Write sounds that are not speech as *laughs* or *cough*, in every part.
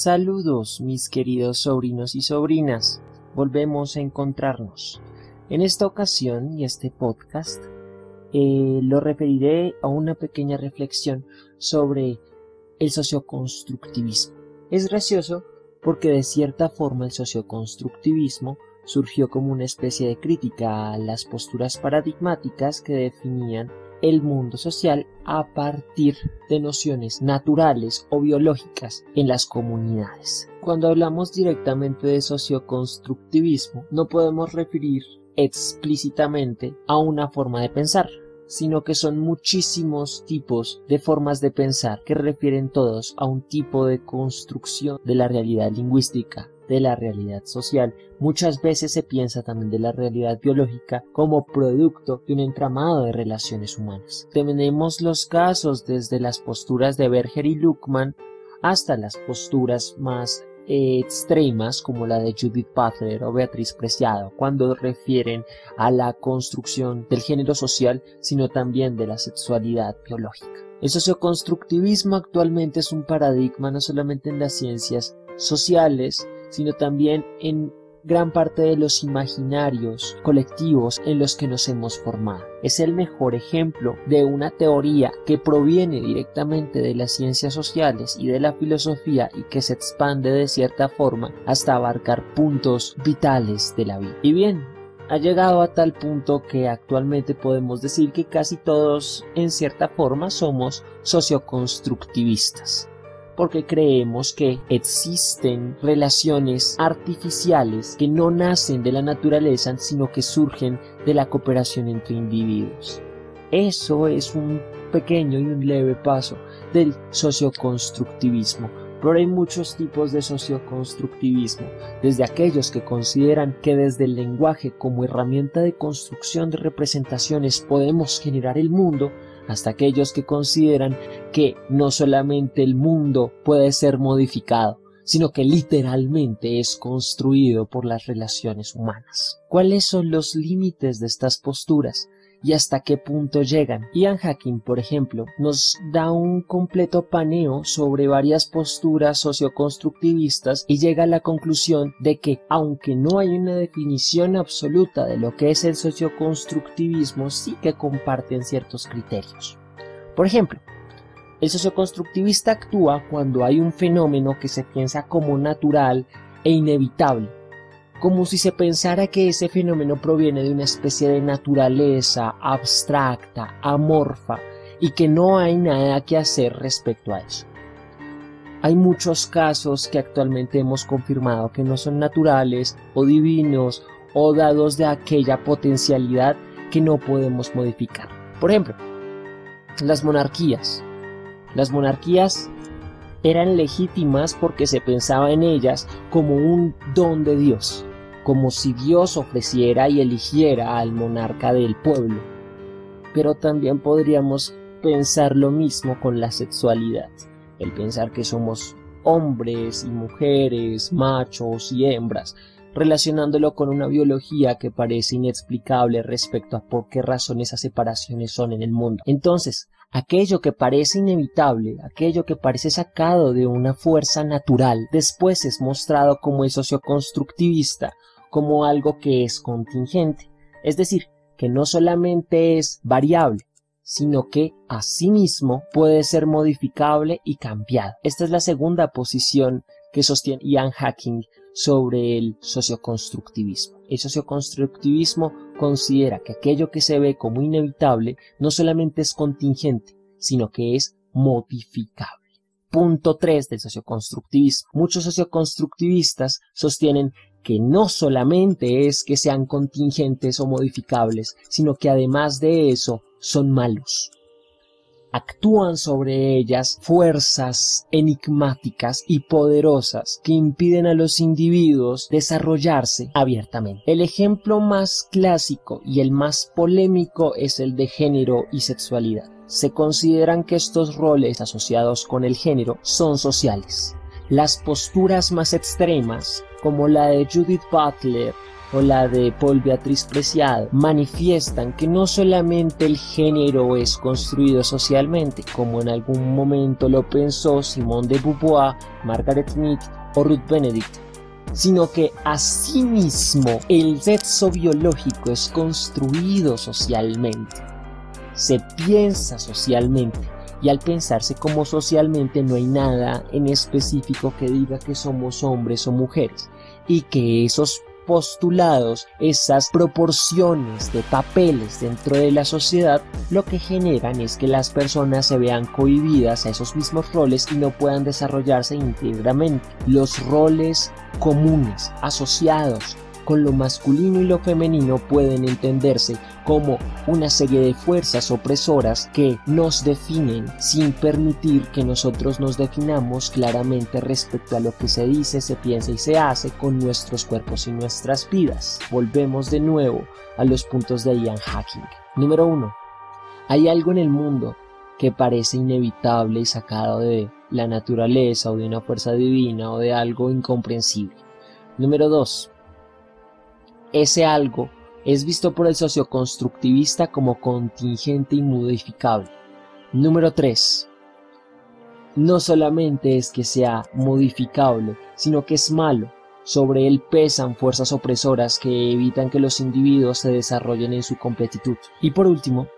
Saludos mis queridos sobrinos y sobrinas, volvemos a encontrarnos. En esta ocasión y este podcast eh, lo referiré a una pequeña reflexión sobre el socioconstructivismo. Es gracioso porque de cierta forma el socioconstructivismo surgió como una especie de crítica a las posturas paradigmáticas que definían el mundo social a partir de nociones naturales o biológicas en las comunidades. Cuando hablamos directamente de socioconstructivismo, no podemos referir explícitamente a una forma de pensar, sino que son muchísimos tipos de formas de pensar que refieren todos a un tipo de construcción de la realidad lingüística de la realidad social. Muchas veces se piensa también de la realidad biológica como producto de un entramado de relaciones humanas. Tenemos los casos desde las posturas de Berger y Luckman hasta las posturas más eh, extremas como la de Judith Butler o Beatriz Preciado cuando refieren a la construcción del género social sino también de la sexualidad biológica. El socioconstructivismo actualmente es un paradigma no solamente en las ciencias sociales, sino también en gran parte de los imaginarios colectivos en los que nos hemos formado. Es el mejor ejemplo de una teoría que proviene directamente de las ciencias sociales y de la filosofía y que se expande de cierta forma hasta abarcar puntos vitales de la vida. Y bien, ha llegado a tal punto que actualmente podemos decir que casi todos en cierta forma somos socioconstructivistas porque creemos que existen relaciones artificiales que no nacen de la naturaleza, sino que surgen de la cooperación entre individuos. Eso es un pequeño y un leve paso del socioconstructivismo. Pero hay muchos tipos de socioconstructivismo, desde aquellos que consideran que desde el lenguaje como herramienta de construcción de representaciones podemos generar el mundo, hasta aquellos que consideran que no solamente el mundo puede ser modificado, sino que literalmente es construido por las relaciones humanas. ¿Cuáles son los límites de estas posturas? Y hasta qué punto llegan. Ian Hacking, por ejemplo, nos da un completo paneo sobre varias posturas socioconstructivistas y llega a la conclusión de que, aunque no hay una definición absoluta de lo que es el socioconstructivismo, sí que comparten ciertos criterios. Por ejemplo, el socioconstructivista actúa cuando hay un fenómeno que se piensa como natural e inevitable, como si se pensara que ese fenómeno proviene de una especie de naturaleza abstracta, amorfa, y que no hay nada que hacer respecto a eso. Hay muchos casos que actualmente hemos confirmado que no son naturales o divinos o dados de aquella potencialidad que no podemos modificar. Por ejemplo, las monarquías. Las monarquías eran legítimas porque se pensaba en ellas como un don de Dios como si Dios ofreciera y eligiera al monarca del pueblo. Pero también podríamos pensar lo mismo con la sexualidad, el pensar que somos hombres y mujeres, machos y hembras, relacionándolo con una biología que parece inexplicable respecto a por qué razón esas separaciones son en el mundo. Entonces, aquello que parece inevitable, aquello que parece sacado de una fuerza natural, después es mostrado como el socioconstructivista como algo que es contingente, es decir, que no solamente es variable, sino que asimismo puede ser modificable y cambiado. Esta es la segunda posición que sostiene Ian Hacking sobre el socioconstructivismo. El socioconstructivismo considera que aquello que se ve como inevitable no solamente es contingente, sino que es modificable. Punto 3 del socioconstructivismo. Muchos socioconstructivistas sostienen que no solamente es que sean contingentes o modificables, sino que además de eso son malos. Actúan sobre ellas fuerzas enigmáticas y poderosas que impiden a los individuos desarrollarse abiertamente. El ejemplo más clásico y el más polémico es el de género y sexualidad. Se consideran que estos roles asociados con el género son sociales Las posturas más extremas, como la de Judith Butler o la de Paul Beatriz Preciado, manifiestan que no solamente el género es construido socialmente, como en algún momento lo pensó Simone de Beauvoir, Margaret Mead o Ruth Benedict, sino que asimismo el sexo biológico es construido socialmente. Se piensa socialmente y al pensarse como socialmente no hay nada en específico que diga que somos hombres o mujeres y que esos postulados, esas proporciones de papeles dentro de la sociedad, lo que generan es que las personas se vean cohibidas a esos mismos roles y no puedan desarrollarse íntegramente. Los roles comunes, asociados con lo masculino y lo femenino pueden entenderse como una serie de fuerzas opresoras que nos definen sin permitir que nosotros nos definamos claramente respecto a lo que se dice, se piensa y se hace con nuestros cuerpos y nuestras vidas. Volvemos de nuevo a los puntos de Ian Hacking. Número 1. Hay algo en el mundo que parece inevitable y sacado de la naturaleza o de una fuerza divina o de algo incomprensible. Número 2 ese algo es visto por el socioconstructivista como contingente y modificable. Número 3. No solamente es que sea modificable, sino que es malo. Sobre él pesan fuerzas opresoras que evitan que los individuos se desarrollen en su completitud. Y por último,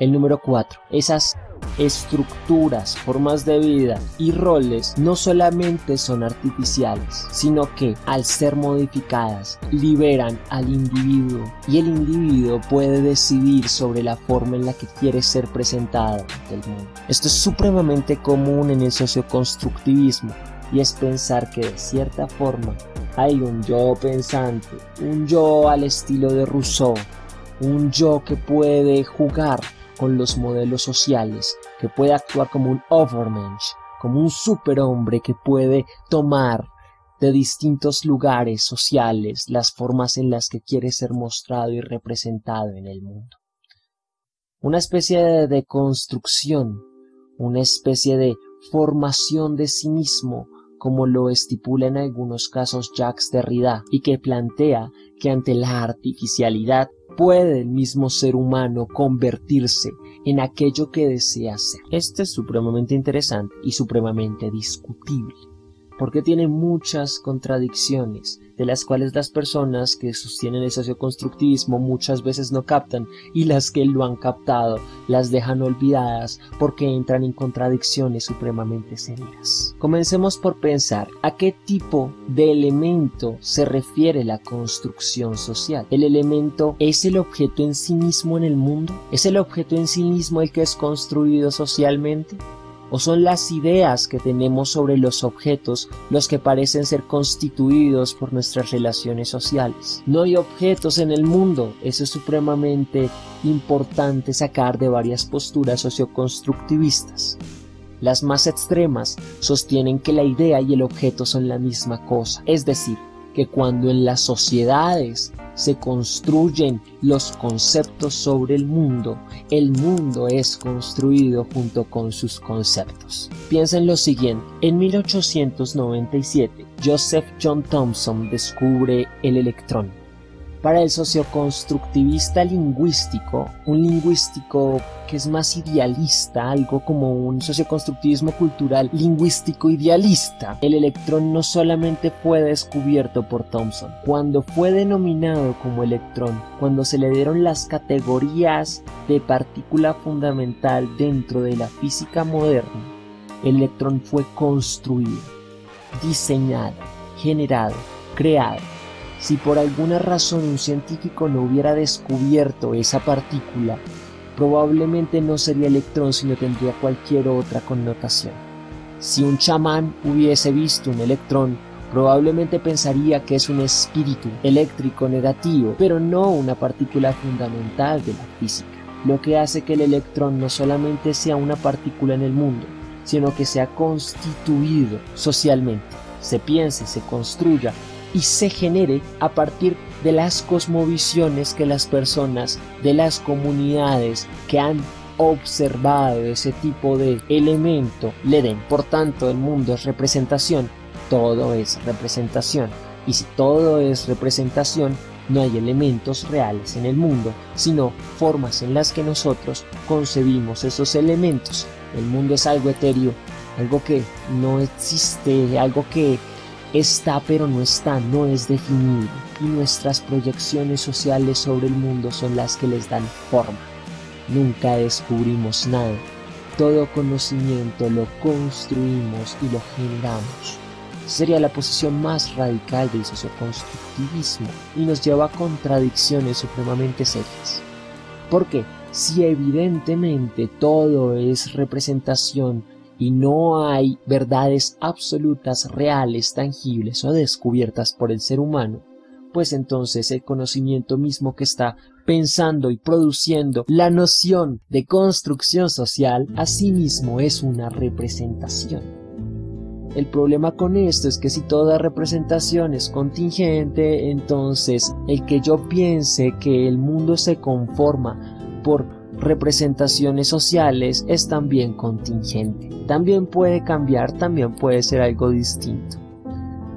el número 4. Esas estructuras, formas de vida y roles no solamente son artificiales, sino que al ser modificadas liberan al individuo y el individuo puede decidir sobre la forma en la que quiere ser presentado ante el mundo. Esto es supremamente común en el socioconstructivismo y es pensar que de cierta forma hay un yo pensante, un yo al estilo de Rousseau, un yo que puede jugar con los modelos sociales, que puede actuar como un overmensch, como un superhombre que puede tomar de distintos lugares sociales las formas en las que quiere ser mostrado y representado en el mundo. Una especie de deconstrucción, una especie de formación de sí mismo, como lo estipula en algunos casos Jacques Derrida, y que plantea que ante la artificialidad puede el mismo ser humano convertirse en aquello que desea ser. Este es supremamente interesante y supremamente discutible, porque tiene muchas contradicciones de las cuales las personas que sostienen el socioconstructivismo muchas veces no captan y las que lo han captado las dejan olvidadas porque entran en contradicciones supremamente serias. Comencemos por pensar a qué tipo de elemento se refiere la construcción social. ¿El elemento es el objeto en sí mismo en el mundo? ¿Es el objeto en sí mismo el que es construido socialmente? O son las ideas que tenemos sobre los objetos los que parecen ser constituidos por nuestras relaciones sociales. No hay objetos en el mundo, eso es supremamente importante sacar de varias posturas socioconstructivistas. Las más extremas sostienen que la idea y el objeto son la misma cosa, es decir, que cuando en las sociedades se construyen los conceptos sobre el mundo, el mundo es construido junto con sus conceptos. Piensen lo siguiente, en 1897 Joseph John Thomson descubre el electrón para el socioconstructivista lingüístico, un lingüístico que es más idealista, algo como un socioconstructivismo cultural lingüístico idealista, el electrón no solamente fue descubierto por Thomson, cuando fue denominado como electrón, cuando se le dieron las categorías de partícula fundamental dentro de la física moderna, el electrón fue construido, diseñado, generado, creado si por alguna razón un científico no hubiera descubierto esa partícula, probablemente no sería electrón sino tendría cualquier otra connotación. Si un chamán hubiese visto un electrón, probablemente pensaría que es un espíritu eléctrico negativo, pero no una partícula fundamental de la física, lo que hace que el electrón no solamente sea una partícula en el mundo, sino que sea constituido socialmente, se piense, se construya y se genere a partir de las cosmovisiones que las personas de las comunidades que han observado ese tipo de elemento le den. Por tanto, el mundo es representación todo es representación. Y si todo es representación, no hay elementos reales en el mundo, sino formas en las que nosotros concebimos esos elementos. El mundo es algo etéreo, algo que no existe, algo que está pero no está, no es definido. Y nuestras proyecciones sociales sobre el mundo son las que les dan forma. Nunca descubrimos nada. Todo conocimiento lo construimos y lo generamos sería la posición más radical del socioconstructivismo y nos lleva a contradicciones supremamente serias. Porque si evidentemente todo es representación y no hay verdades absolutas, reales, tangibles o descubiertas por el ser humano, pues entonces el conocimiento mismo que está pensando y produciendo la noción de construcción social, asimismo es una representación. El problema con esto es que si toda representación es contingente, entonces el que yo piense que el mundo se conforma por representaciones sociales es también contingente. También puede cambiar, también puede ser algo distinto.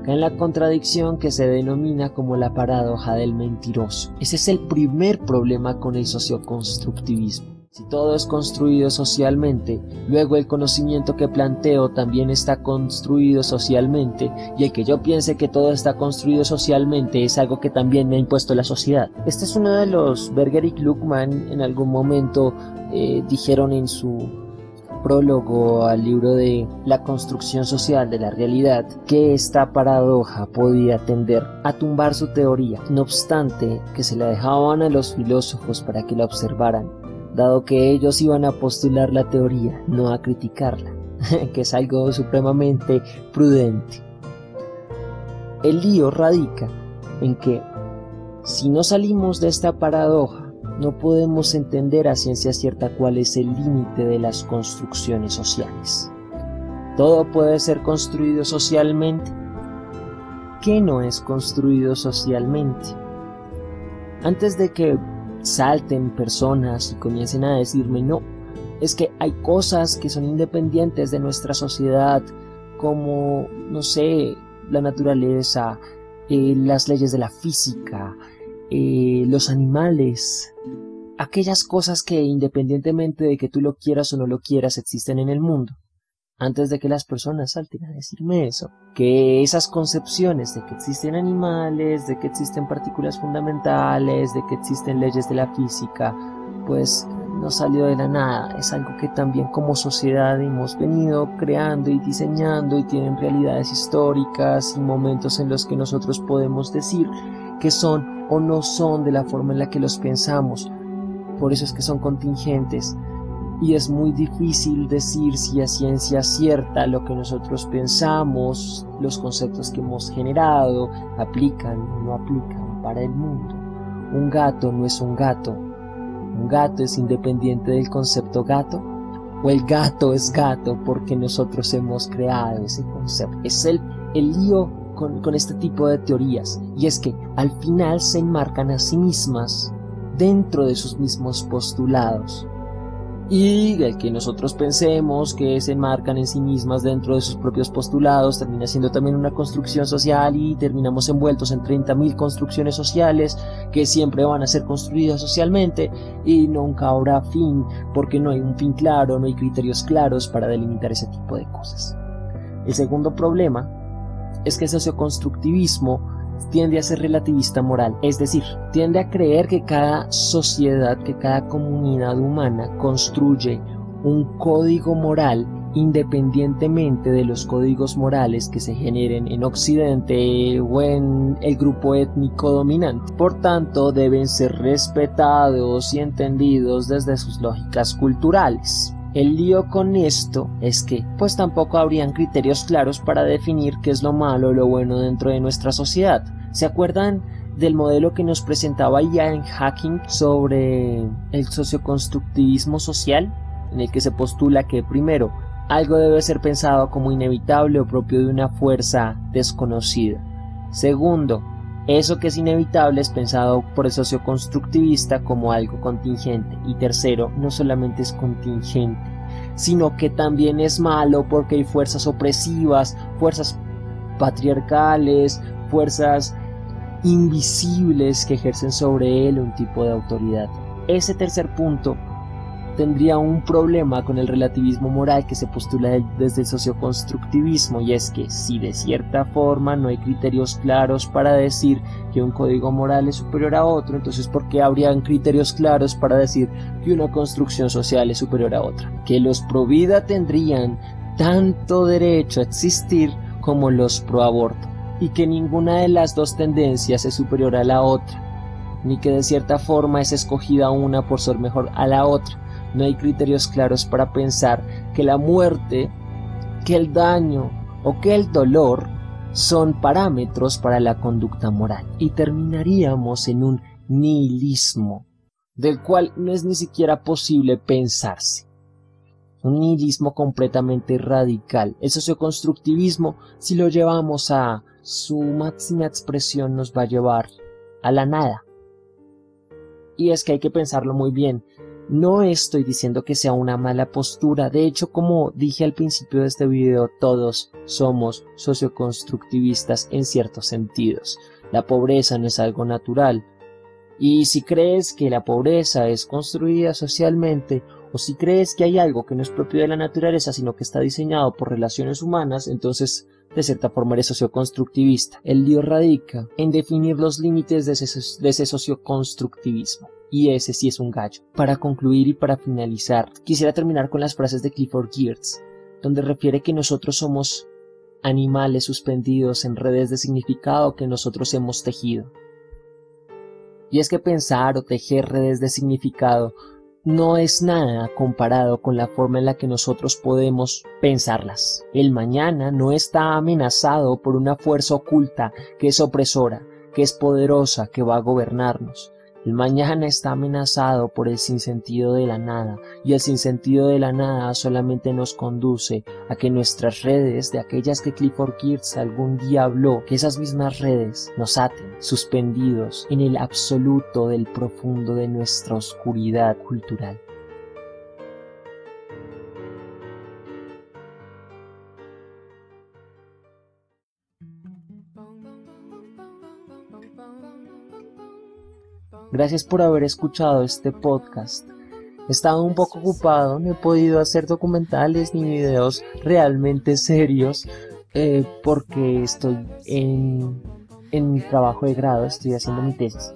en la contradicción que se denomina como la paradoja del mentiroso. Ese es el primer problema con el socioconstructivismo. Si todo es construido socialmente, luego el conocimiento que planteo también está construido socialmente, y el que yo piense que todo está construido socialmente es algo que también me ha impuesto la sociedad. Este es uno de los Berger y Kluckmann en algún momento eh, dijeron en su prólogo al libro de La construcción social de la realidad que esta paradoja podía tender a tumbar su teoría, no obstante que se la dejaban a los filósofos para que la observaran dado que ellos iban a postular la teoría, no a criticarla, *laughs* que es algo supremamente prudente. El lío radica en que si no salimos de esta paradoja, no podemos entender a ciencia cierta cuál es el límite de las construcciones sociales. Todo puede ser construido socialmente. ¿Qué no es construido socialmente? Antes de que salten personas y comiencen a decirme, no, es que hay cosas que son independientes de nuestra sociedad, como, no sé, la naturaleza, eh, las leyes de la física, eh, los animales, aquellas cosas que independientemente de que tú lo quieras o no lo quieras existen en el mundo antes de que las personas salten a decirme eso, que esas concepciones de que existen animales, de que existen partículas fundamentales, de que existen leyes de la física, pues no salió de la nada, es algo que también como sociedad hemos venido creando y diseñando y tienen realidades históricas y momentos en los que nosotros podemos decir que son o no son de la forma en la que los pensamos, por eso es que son contingentes, y es muy difícil decir si a ciencia cierta lo que nosotros pensamos, los conceptos que hemos generado, aplican o no aplican para el mundo. Un gato no es un gato. Un gato es independiente del concepto gato. O el gato es gato porque nosotros hemos creado ese concepto. Es el, el lío con, con este tipo de teorías. Y es que al final se enmarcan a sí mismas dentro de sus mismos postulados y el que nosotros pensemos que se enmarcan en sí mismas dentro de sus propios postulados termina siendo también una construcción social y terminamos envueltos en 30.000 construcciones sociales que siempre van a ser construidas socialmente y nunca habrá fin porque no hay un fin claro, no hay criterios claros para delimitar ese tipo de cosas. El segundo problema es que el socioconstructivismo tiende a ser relativista moral, es decir, tiende a creer que cada sociedad, que cada comunidad humana construye un código moral independientemente de los códigos morales que se generen en Occidente o en el grupo étnico dominante. Por tanto, deben ser respetados y entendidos desde sus lógicas culturales. El lío con esto es que pues tampoco habrían criterios claros para definir qué es lo malo o lo bueno dentro de nuestra sociedad. ¿Se acuerdan del modelo que nos presentaba ya en Hacking sobre el socioconstructivismo social? En el que se postula que primero algo debe ser pensado como inevitable o propio de una fuerza desconocida. Segundo, eso que es inevitable es pensado por el socioconstructivista como algo contingente. Y tercero, no solamente es contingente, sino que también es malo porque hay fuerzas opresivas, fuerzas patriarcales, fuerzas invisibles que ejercen sobre él un tipo de autoridad. Ese tercer punto tendría un problema con el relativismo moral que se postula desde el socioconstructivismo y es que si de cierta forma no hay criterios claros para decir que un código moral es superior a otro, entonces ¿por qué habrían criterios claros para decir que una construcción social es superior a otra? Que los pro vida tendrían tanto derecho a existir como los pro aborto y que ninguna de las dos tendencias es superior a la otra ni que de cierta forma es escogida una por ser mejor a la otra no hay criterios claros para pensar que la muerte, que el daño o que el dolor son parámetros para la conducta moral y terminaríamos en un nihilismo del cual no es ni siquiera posible pensarse. Un nihilismo completamente radical. El socioconstructivismo, si lo llevamos a su máxima expresión, nos va a llevar a la nada. Y es que hay que pensarlo muy bien. No estoy diciendo que sea una mala postura, de hecho como dije al principio de este video, todos somos socioconstructivistas en ciertos sentidos. La pobreza no es algo natural. Y si crees que la pobreza es construida socialmente, o si crees que hay algo que no es propio de la naturaleza, sino que está diseñado por relaciones humanas, entonces de cierta forma eres socioconstructivista. El lío radica en definir los límites de ese, socioconstructivismo y ese sí es un gallo. Para concluir y para finalizar, quisiera terminar con las frases de Clifford Geertz, donde refiere que nosotros somos animales suspendidos en redes de significado que nosotros hemos tejido. Y es que pensar o tejer redes de significado no es nada comparado con la forma en la que nosotros podemos pensarlas. El mañana no está amenazado por una fuerza oculta que es opresora, que es poderosa, que va a gobernarnos. El mañana está amenazado por el sinsentido de la nada, y el sinsentido de la nada solamente nos conduce a que nuestras redes, de aquellas que Clifford Geertz algún día habló, que esas mismas redes nos aten, suspendidos en el absoluto del profundo de nuestra oscuridad cultural. Gracias por haber escuchado este podcast. He estado un poco ocupado, no he podido hacer documentales ni videos realmente serios eh, porque estoy en, en mi trabajo de grado, estoy haciendo mi tesis.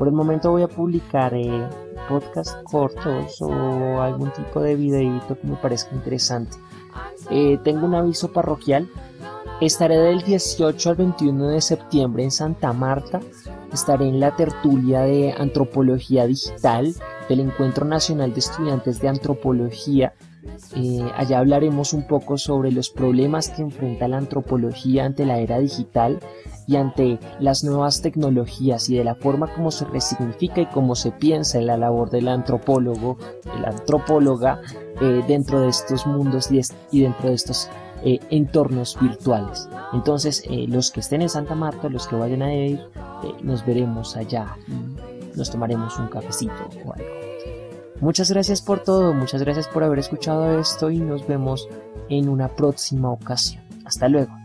Por el momento voy a publicar eh, podcasts cortos o algún tipo de videíto que me parezca interesante. Eh, tengo un aviso parroquial. Estaré del 18 al 21 de septiembre en Santa Marta estaré en la tertulia de Antropología Digital del Encuentro Nacional de Estudiantes de Antropología. Eh, allá hablaremos un poco sobre los problemas que enfrenta la antropología ante la era digital y ante las nuevas tecnologías y de la forma como se resignifica y cómo se piensa en la labor del antropólogo, de la antropóloga eh, dentro de estos mundos y, dentro de estos eh, entornos virtuales. Entonces, los que estén en Santa Marta, los que vayan a ir, nos veremos allá nos tomaremos un cafecito o algo. Muchas gracias por todo, muchas gracias por haber escuchado esto y nos vemos en una próxima ocasión. Hasta luego.